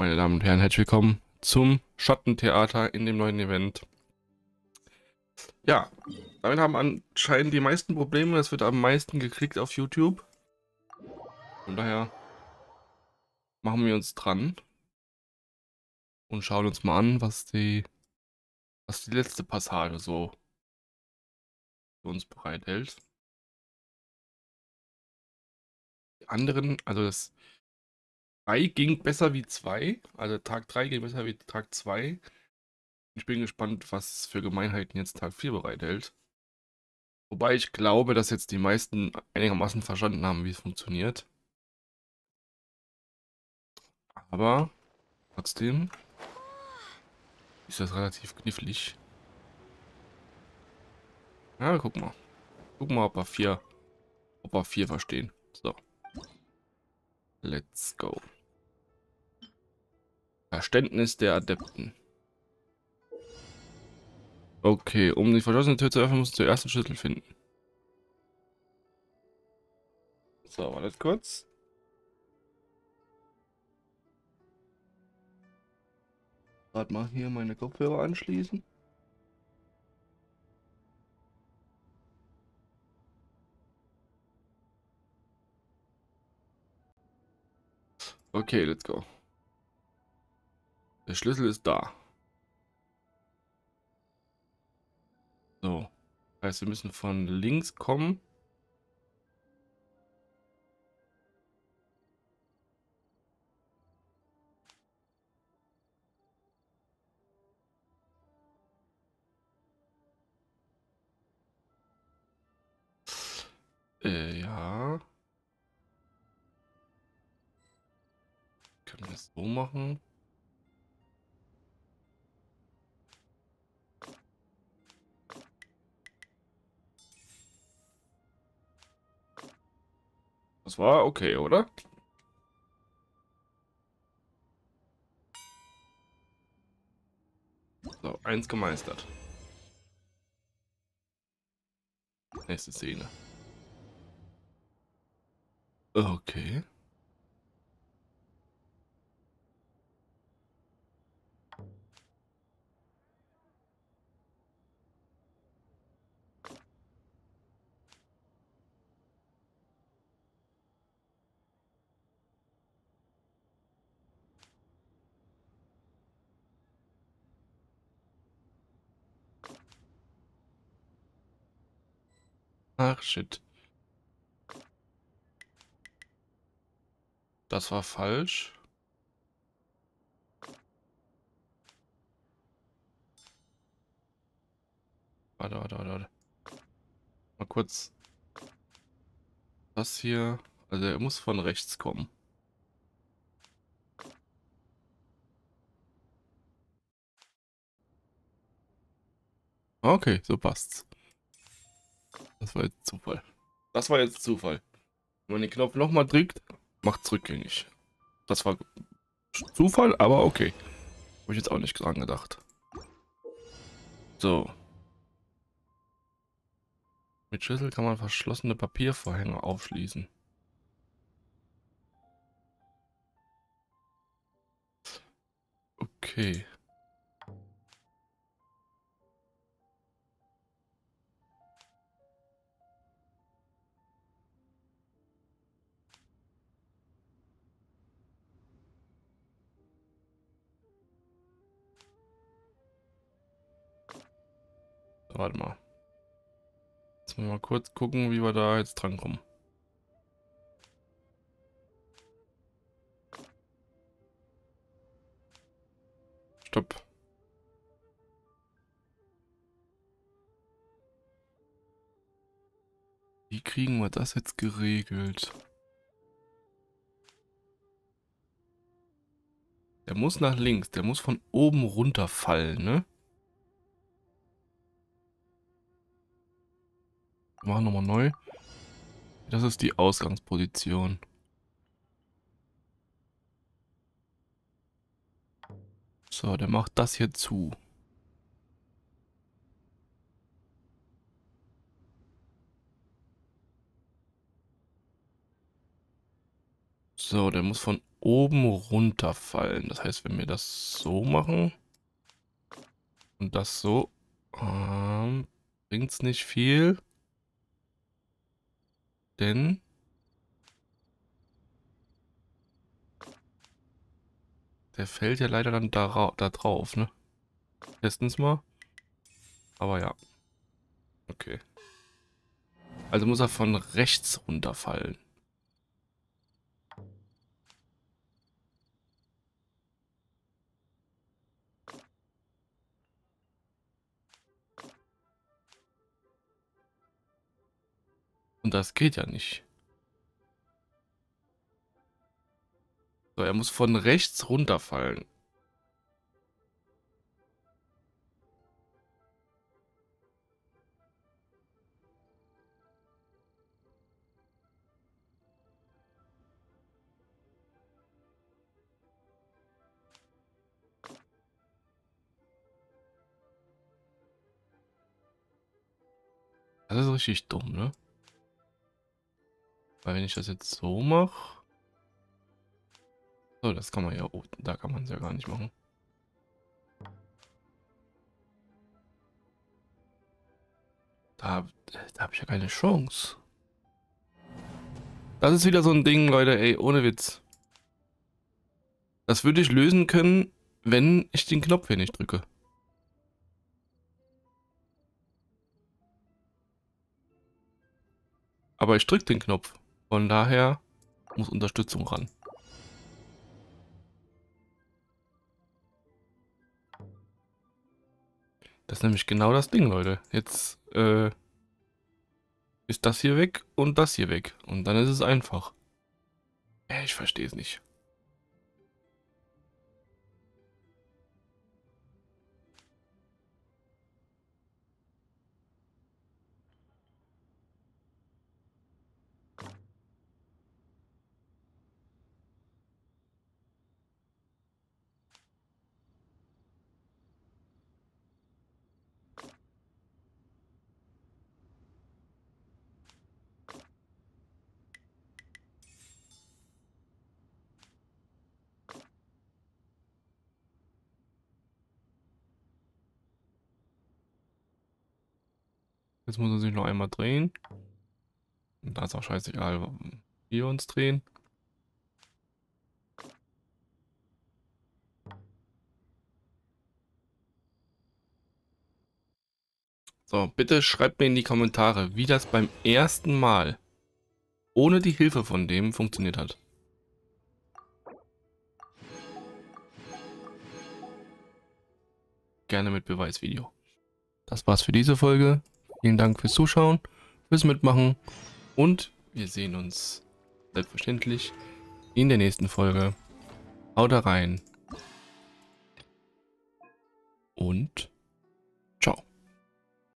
Meine Damen und Herren, herzlich willkommen zum Schattentheater in dem neuen Event. Ja, damit haben anscheinend die meisten Probleme. Es wird am meisten geklickt auf YouTube. Von daher machen wir uns dran und schauen uns mal an, was die, was die letzte Passage so für uns bereithält. Die anderen, also das 3 ging besser wie 2. Also Tag 3 ging besser wie Tag 2. Ich bin gespannt, was für Gemeinheiten jetzt Tag 4 bereithält. Wobei ich glaube, dass jetzt die meisten einigermaßen verstanden haben, wie es funktioniert. Aber trotzdem ist das relativ knifflig. Ja, guck mal. Guck mal, ob wir vier, ob wir vier verstehen. So. Let's go. Verständnis der Adepten. Okay, um die verschlossene Tür zu öffnen, musst du zuerst einen Schlüssel finden. So, warte kurz. Gerade mal hier meine Kopfhörer anschließen. Okay, let's go. Der Schlüssel ist da. So. Heißt, wir müssen von links kommen. Äh, ja. Können wir das so machen? Das war okay, oder? So, eins gemeistert. Nächste Szene. Okay. Ach, shit. Das war falsch. Warte, warte, warte, warte. Mal kurz. Das hier. Also er muss von rechts kommen. Okay, so passt's. Das war jetzt Zufall. Das war jetzt Zufall. Wenn man den Knopf nochmal drückt, macht rückgängig. Das war Zufall, aber okay. Habe ich jetzt auch nicht dran gedacht. So. Mit Schlüssel kann man verschlossene Papiervorhänge aufschließen. Okay. Warte mal. Jetzt mal kurz gucken, wie wir da jetzt drankommen. Stopp. Wie kriegen wir das jetzt geregelt? Der muss nach links, der muss von oben runterfallen, ne? Machen nochmal neu. Das ist die Ausgangsposition. So, der macht das hier zu. So, der muss von oben runterfallen. Das heißt, wenn wir das so machen und das so, ähm, bringt es nicht viel. Denn der fällt ja leider dann da, da drauf, ne? Erstens mal. Aber ja. Okay. Also muss er von rechts runterfallen. Das geht ja nicht. So, er muss von rechts runterfallen. Das ist richtig dumm, ne? Weil wenn ich das jetzt so mache... So, das kann man ja... Oh, da kann man es ja gar nicht machen. Da, da habe ich ja keine Chance. Das ist wieder so ein Ding, Leute, ey, ohne Witz. Das würde ich lösen können, wenn ich den Knopf hier nicht drücke. Aber ich drücke den Knopf. Von daher muss Unterstützung ran. Das ist nämlich genau das Ding, Leute. Jetzt äh, ist das hier weg und das hier weg. Und dann ist es einfach. Äh, ich verstehe es nicht. Jetzt muss er sich noch einmal drehen. Und da ist auch scheißegal, wie wir uns drehen. So, bitte schreibt mir in die Kommentare, wie das beim ersten Mal ohne die Hilfe von dem funktioniert hat. Gerne mit Beweisvideo. Das war's für diese Folge. Vielen Dank fürs Zuschauen, fürs Mitmachen und wir sehen uns selbstverständlich in der nächsten Folge. Haut rein. Und...